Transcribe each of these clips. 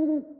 Mm-hmm.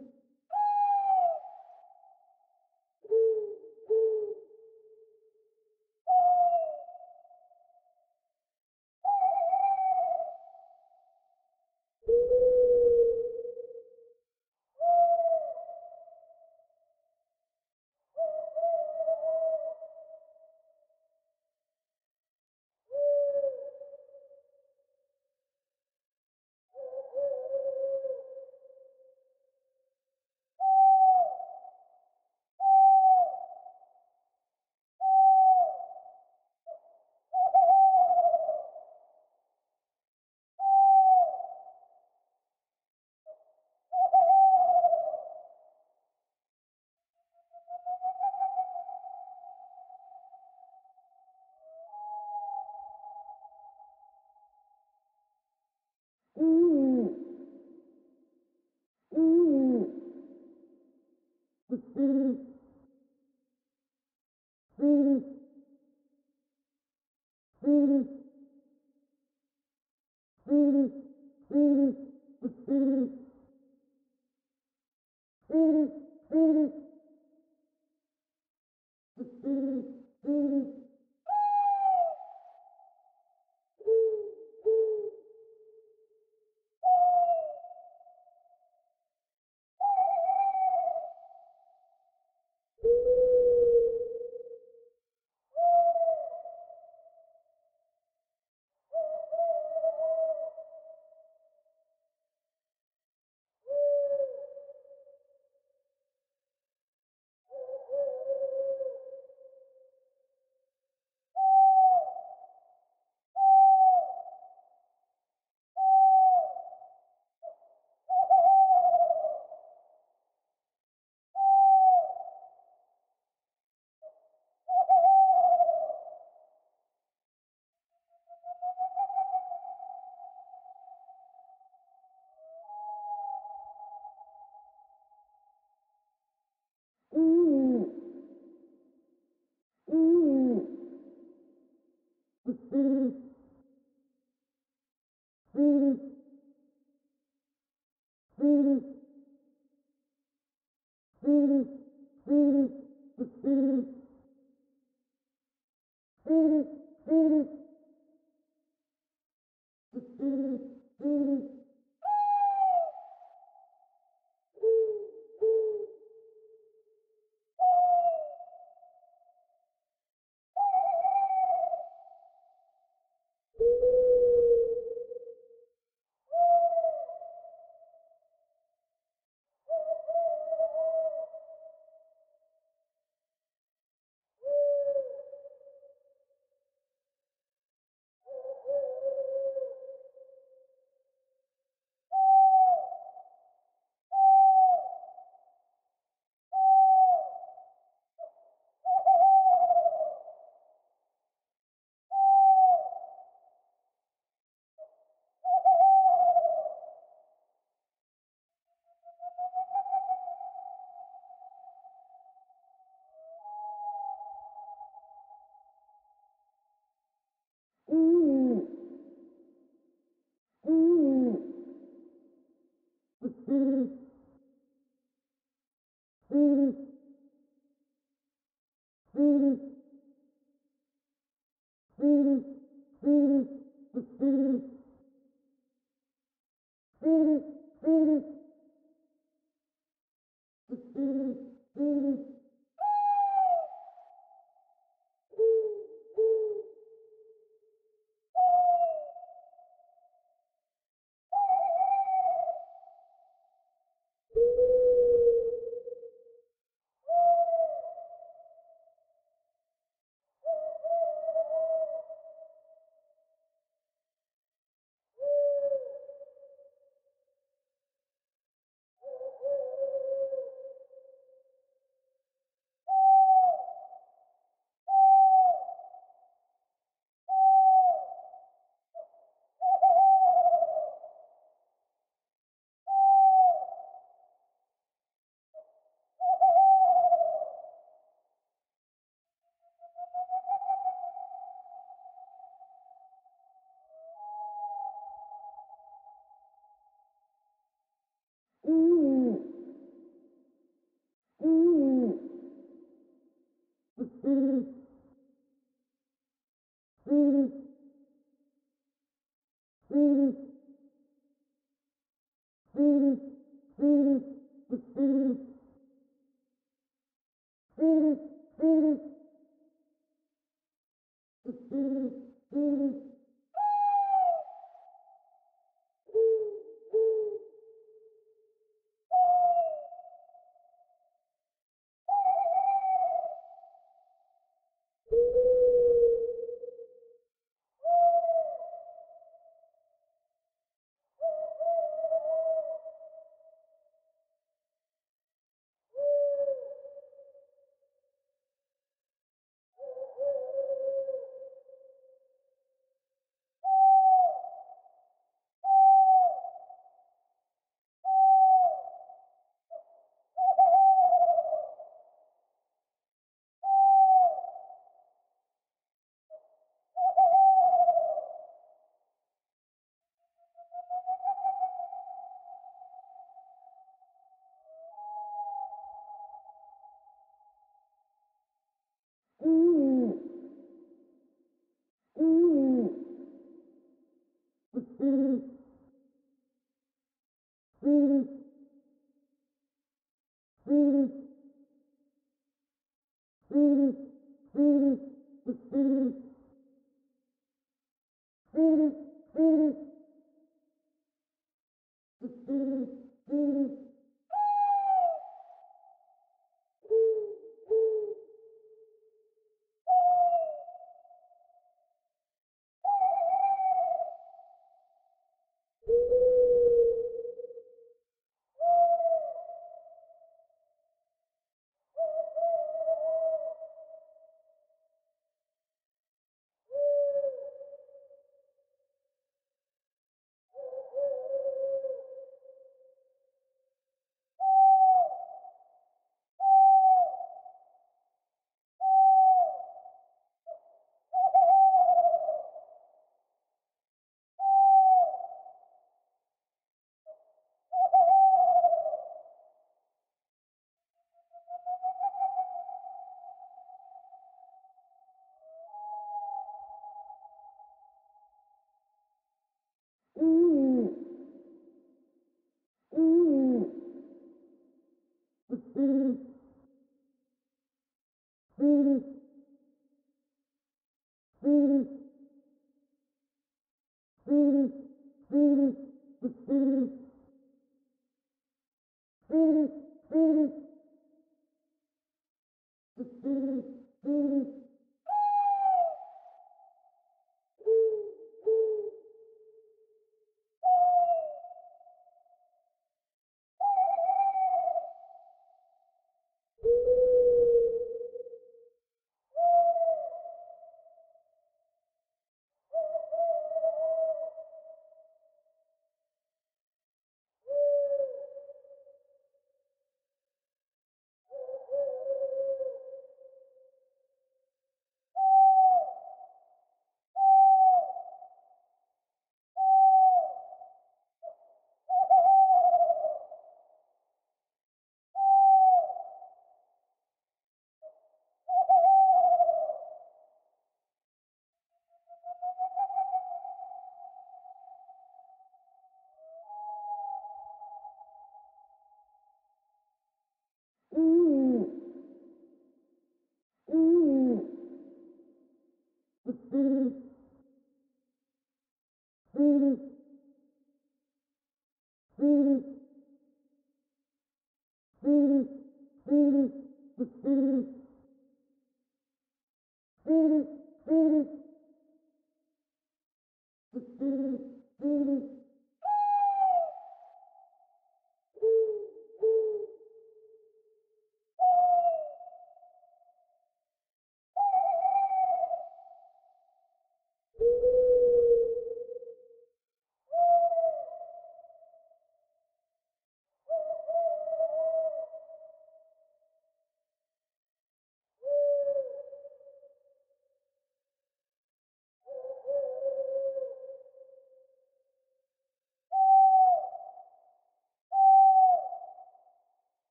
mm-hmm.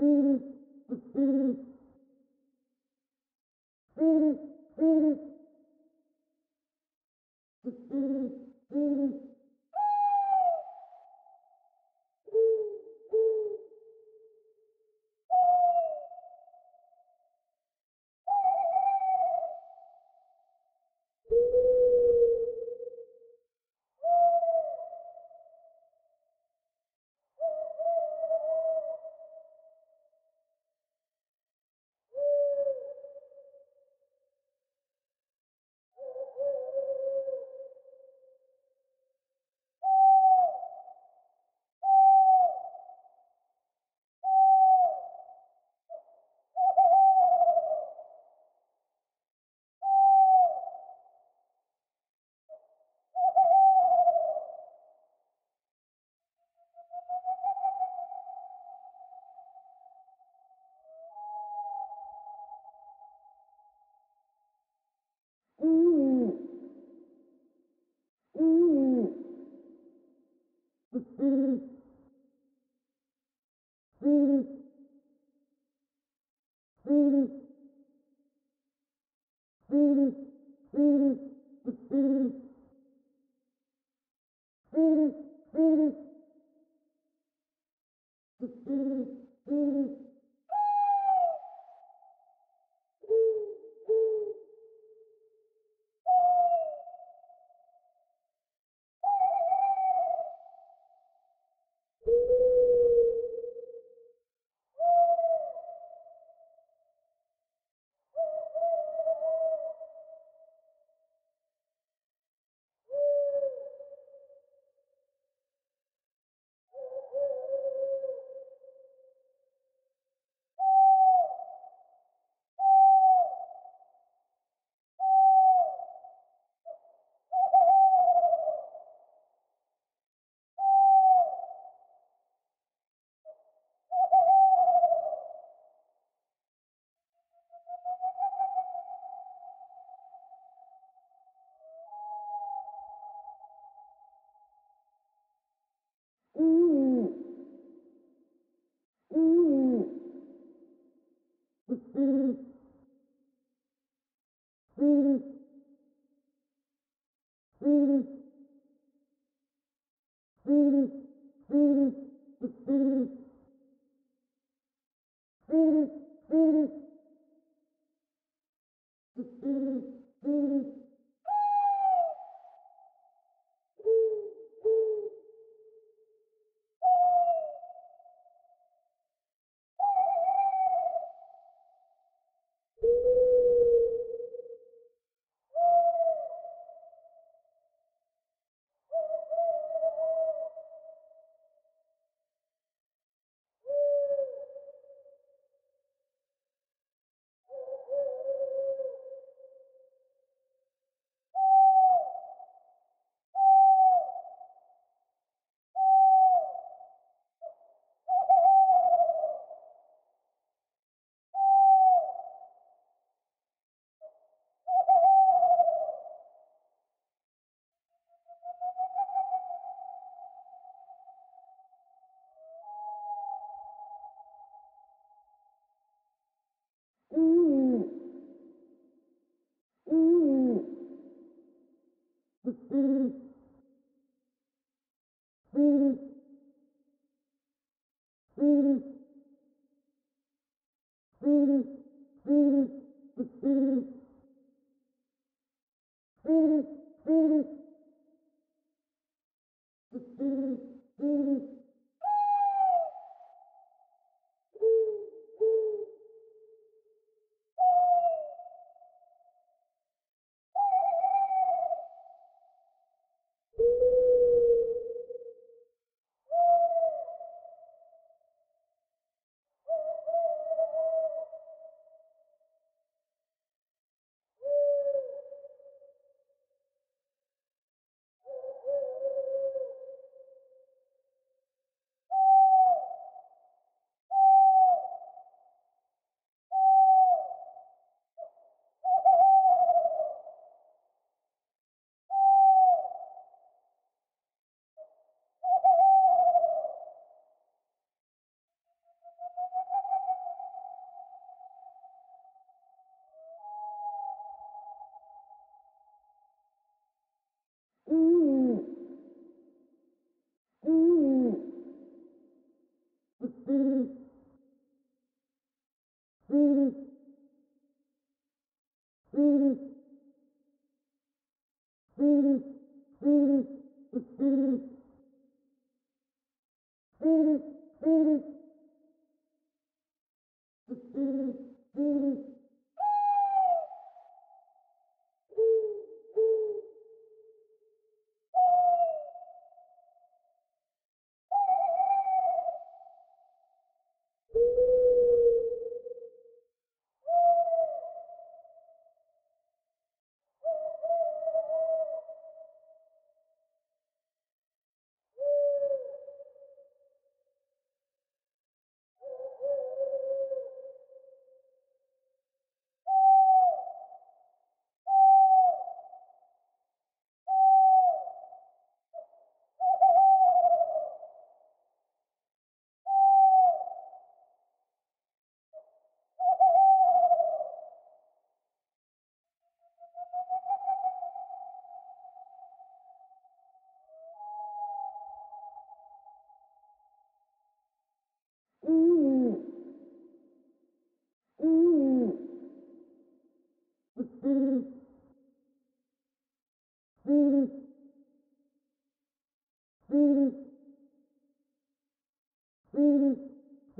Mm-hmm. Mm-hmm.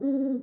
Mm-hmm.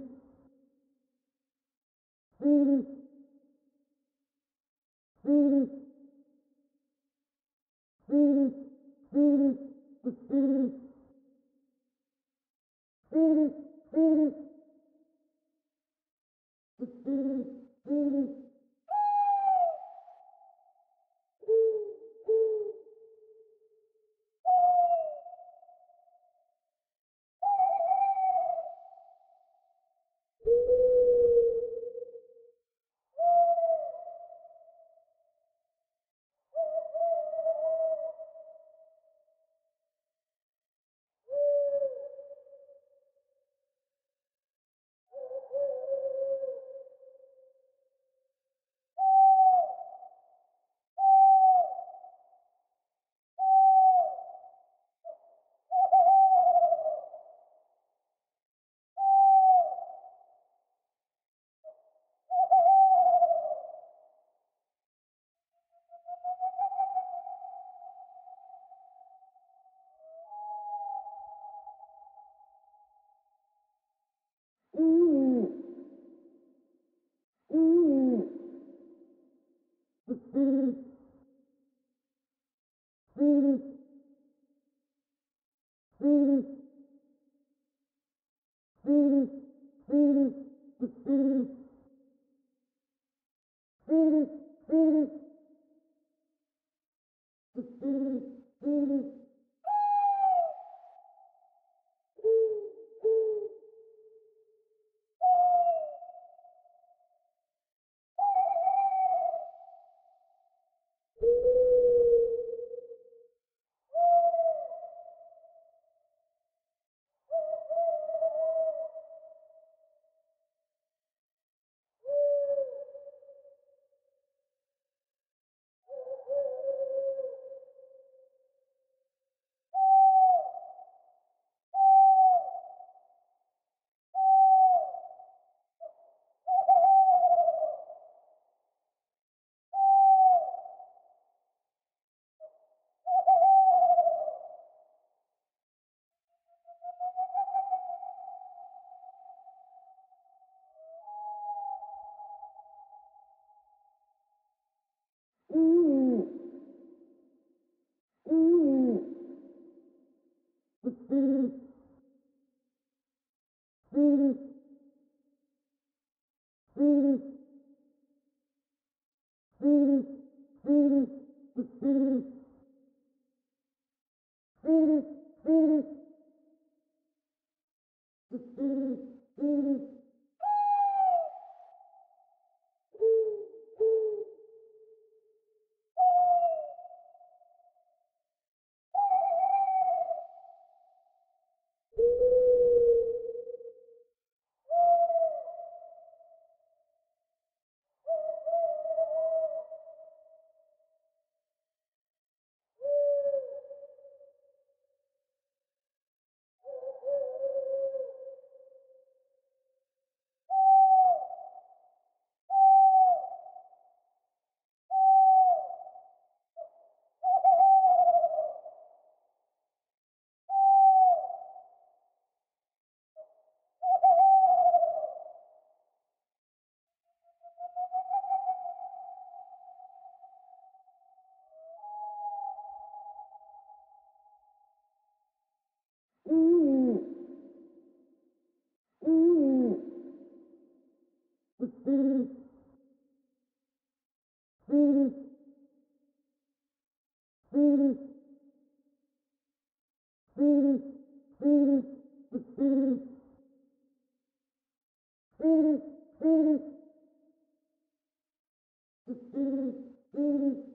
Mm-hmm.